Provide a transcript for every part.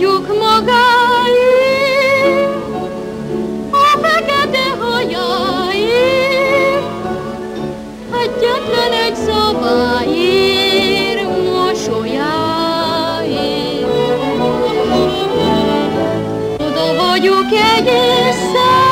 vagyok magáé, a fekete hajáé, egyetlen egy szabályér mosolyáé. Oda vagyok egészen,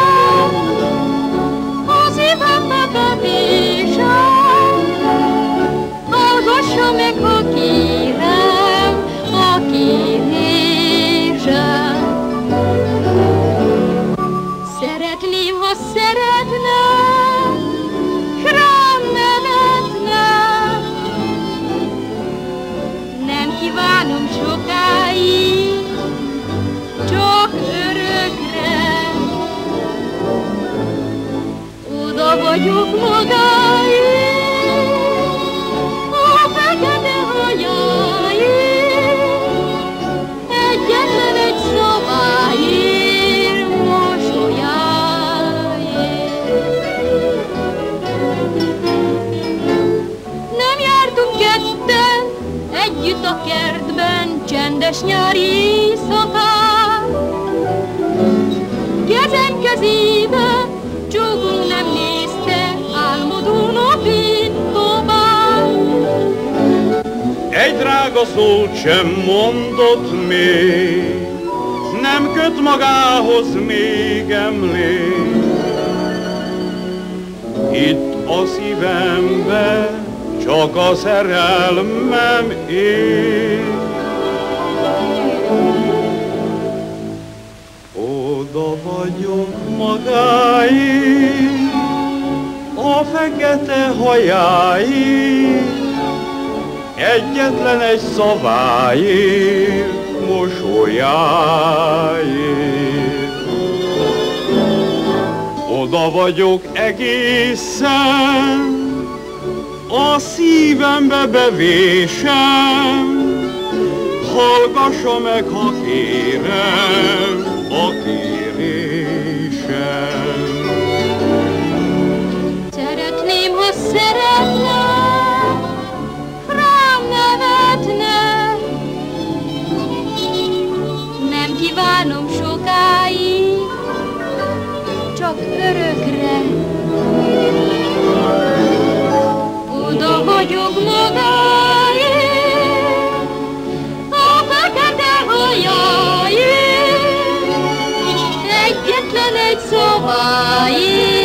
vagyok magáért, a fekete hajáért, egyetlen egy szabályért, mosolyáért. Nem jártunk ketten együtt a kertben, csendes nyári éjszakán. Drága szót sem mondott még, nem köt magához még emlék. Itt a szívembe csak a szerelmem él. Oda vagyok magáért, a fekete hajáért, egyetlen egy szaváért, mosolyáért. Oda vagyok egészen, a szívembe bevésem, hallgassa meg, ha kérem, a kérésem. Szeretném, ha szeretne, kívánom sokáig, csak örökre. Oda vagyok magáért, a fekete hajáért, egyetlen egy szobáért.